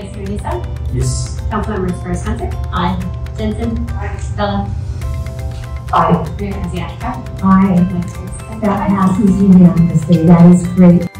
Vice Mayor Newsom, Yes. Councilmembers First Hunter. Aye. Jensen. Aye. Vella. Aye. Mayor Ezzy Ashcraft. Aye. That passes unanimously. That is great.